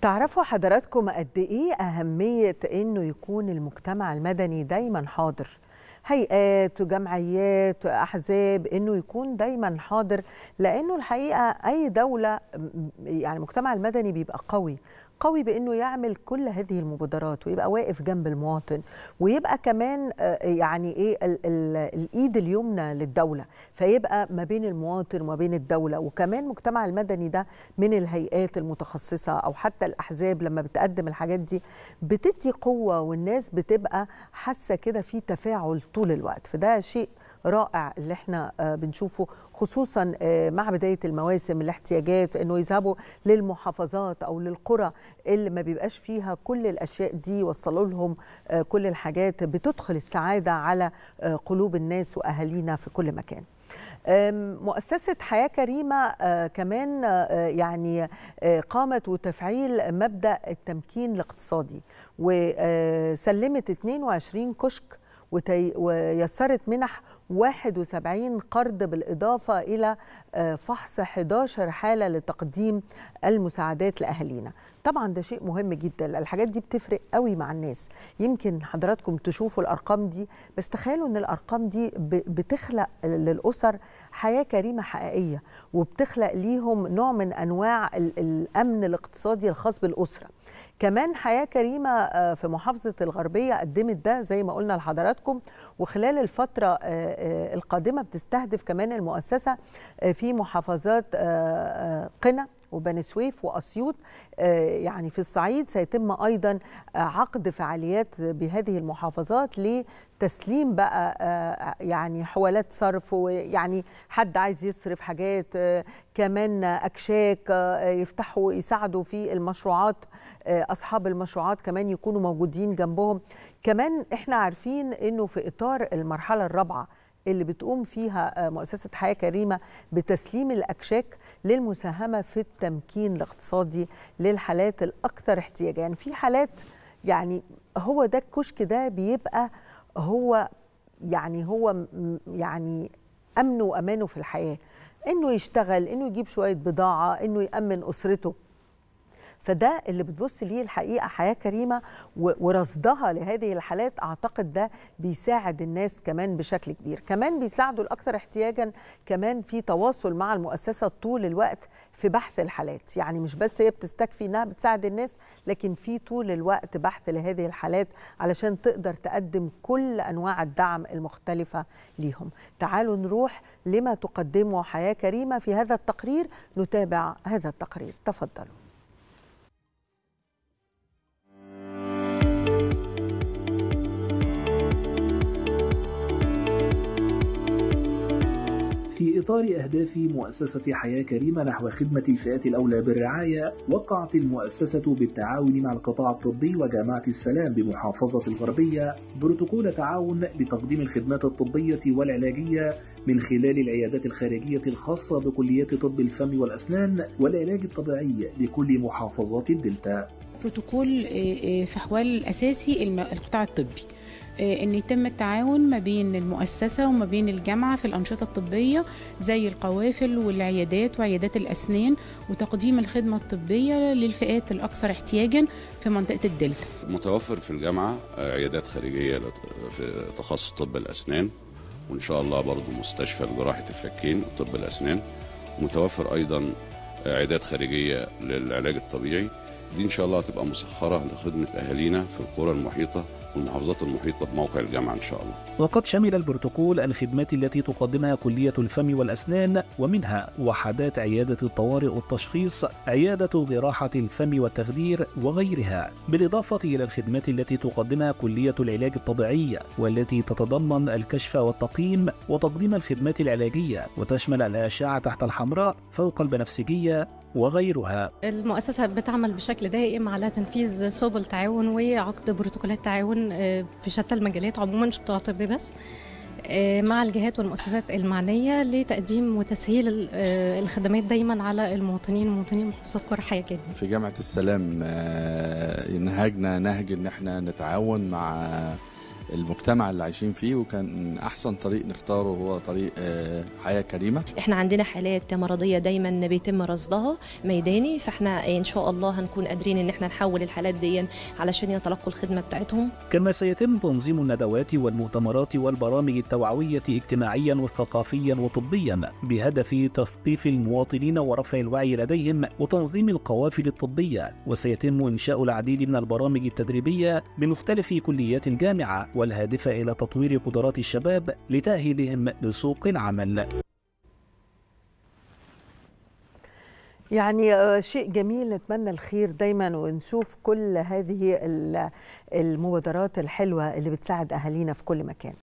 تعرفوا حضراتكم قد إيه أهمية إنه يكون المجتمع المدني دايما حاضر؟ هيئات وجمعيات وأحزاب إنه يكون دايما حاضر لأنه الحقيقة أي دولة يعني المجتمع المدني بيبقى قوي. قوي بإنه يعمل كل هذه المبادرات ويبقى واقف جنب المواطن ويبقى كمان يعني إيه ال ال الإيد اليمنى للدولة. فيبقى ما بين المواطن وما بين الدولة وكمان المجتمع المدني ده من الهيئات المتخصصة أو حتى الأحزاب لما بتقدم الحاجات دي بتدي قوة والناس بتبقى حاسة كده في تفاعل طول الوقت. فده شيء رائع اللي إحنا بنشوفه خصوصا مع بداية المواسم الاحتياجات إنه يذهبوا للمحافظات أو للقرى اللي ما بيبقاش فيها كل الأشياء دي يوصلوا لهم كل الحاجات بتدخل السعادة على قلوب الناس وأهالينا في كل مكان. مؤسسة حياة كريمة كمان يعني قامت وتفعيل مبدأ التمكين الاقتصادي وسلمت 22 كشك ويسرت منح 71 قرض بالإضافة إلى فحص 11 حالة لتقديم المساعدات لأهالينا. طبعا ده شيء مهم جدا. الحاجات دي بتفرق قوي مع الناس. يمكن حضراتكم تشوفوا الأرقام دي بس تخيلوا أن الأرقام دي بتخلق للأسر حياة كريمة حقيقية وبتخلق ليهم نوع من أنواع الأمن الاقتصادي الخاص بالأسرة. كمان حياة كريمة في محافظة الغربية قدمت ده زي ما قلنا لحضراتكم. وخلال الفترة القادمة بتستهدف كمان المؤسسة في محافظات قنا. وبني سويف وأسيوط يعني في الصعيد سيتم أيضا عقد فعاليات بهذه المحافظات لتسليم بقى يعني حوالات صرف ويعني حد عايز يصرف حاجات كمان أكشاك يفتحوا يساعدوا في المشروعات أصحاب المشروعات كمان يكونوا موجودين جنبهم. كمان إحنا عارفين إنه في إطار المرحلة الرابعة اللي بتقوم فيها مؤسسة حياة كريمة بتسليم الأكشاك للمساهمة في التمكين الاقتصادي للحالات الأكثر احتياجا يعني في حالات يعني هو ده الكشك ده بيبقى هو يعني هو يعني أمنه وأمانه في الحياة. إنه يشتغل إنه يجيب شوية بضاعة إنه يأمن أسرته. فده اللي بتبص ليه الحقيقة حياة كريمة ورصدها لهذه الحالات أعتقد ده بيساعد الناس كمان بشكل كبير. كمان بيساعدوا الأكثر احتياجا كمان في تواصل مع المؤسسة طول الوقت في بحث الحالات. يعني مش بس هي بتستكفي إنها بتساعد الناس لكن في طول الوقت بحث لهذه الحالات علشان تقدر تقدم كل أنواع الدعم المختلفة ليهم. تعالوا نروح لما تقدمه حياة كريمة في هذا التقرير نتابع هذا التقرير. تفضلوا. في إطار أهداف مؤسسة حياة كريمة نحو خدمة الفئات الأولى بالرعاية وقعت المؤسسة بالتعاون مع القطاع الطبي وجامعة السلام بمحافظة الغربية بروتوكول تعاون لتقديم الخدمات الطبية والعلاجية من خلال العيادات الخارجية الخاصة بكليات طب الفم والأسنان والعلاج الطبيعي لكل محافظات الدلتا. بروتوكول في حوال الأساسي القطاع الطبي. إن يتم التعاون ما بين المؤسسة وما بين الجامعة في الأنشطة الطبية زي القوافل والعيادات وعيادات الأسنان وتقديم الخدمة الطبية للفئات الأكثر احتياجا في منطقة الدلتا. متوفر في الجامعة عيادات خارجية في تخصص طب الأسنان وإن شاء الله برضه مستشفى لجراحه الفكين وطب الأسنان متوفر أيضا عيادات خارجية للعلاج الطبيعي دي إن شاء الله هتبقى مسخرة لخدمة أهالينا في القرى المحيطة والمحافظات المحيطة بموقع الجامعة إن شاء الله. وقد شمل البروتوكول الخدمات التي تقدمها كلية الفم والأسنان ومنها وحدات عيادة الطوارئ والتشخيص عيادة جراحة الفم والتخدير وغيرها. بالإضافة إلى الخدمات التي تقدمها كلية العلاج الطبيعي والتي تتضمن الكشف والتقييم وتقديم الخدمات العلاجية وتشمل الأشعة تحت الحمراء فوق البنفسجية وغيرها. المؤسسة بتعمل بشكل دائم على تنفيذ سبل تعاون وعقد بروتوكولات تعاون في شتى المجالات عموما مش بتوع طب بس مع الجهات والمؤسسات المعنية لتقديم وتسهيل الخدمات دايما على المواطنين المواطنين محافظات قرى كده. في جامعة السلام نهجنا نهج إن إحنا نتعاون مع المجتمع اللي عايشين فيه وكان أحسن طريق نختاره هو طريق آه، حياة كريمة. إحنا عندنا حالات مرضية دايما بيتم رصدها ميداني فإحنا إن شاء الله هنكون قادرين إن إحنا نحول الحالات دي علشان يتلقوا الخدمة بتاعتهم. كما سيتم تنظيم الندوات والمؤتمرات والبرامج التوعوية اجتماعيا وثقافيا وطبيا بهدف تثقيف المواطنين ورفع الوعي لديهم وتنظيم القوافل الطبية. وسيتم إنشاء العديد من البرامج التدريبية بمختلف كليات الجامعة والهادفة إلى تطوير قدرات الشباب لتأهيلهم لسوق العمل. يعني آه، شيء جميل نتمنى الخير دايما ونشوف كل هذه ال- المبادرات الحلوة اللي بتساعد أهالينا في كل مكان.